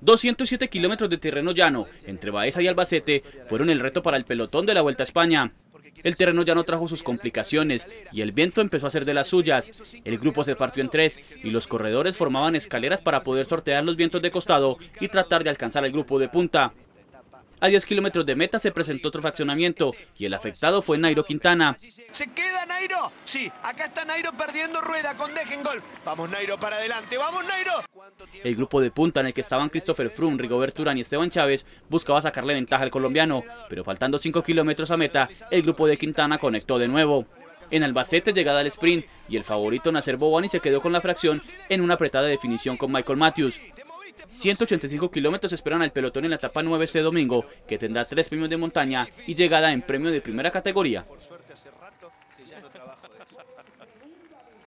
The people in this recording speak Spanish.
207 kilómetros de terreno llano entre Baeza y Albacete fueron el reto para el pelotón de la Vuelta a España. El terreno ya no trajo sus complicaciones y el viento empezó a hacer de las suyas. El grupo se partió en tres y los corredores formaban escaleras para poder sortear los vientos de costado y tratar de alcanzar al grupo de punta. A 10 kilómetros de meta se presentó otro fraccionamiento y el afectado fue Nairo Quintana. ¿Se queda Nairo? Sí, acá está Nairo perdiendo rueda con Dejen Gol. Vamos Nairo para adelante, vamos Nairo. El grupo de punta en el que estaban Christopher Froome, Rigobert Urán y Esteban Chávez buscaba sacarle ventaja al colombiano, pero faltando 5 kilómetros a meta, el grupo de Quintana conectó de nuevo. En Albacete llegada al sprint y el favorito Nacer Bobani se quedó con la fracción en una apretada definición con Michael Matthews. 185 kilómetros esperan al pelotón en la etapa 9 este domingo, que tendrá tres premios de montaña y llegada en premio de primera categoría.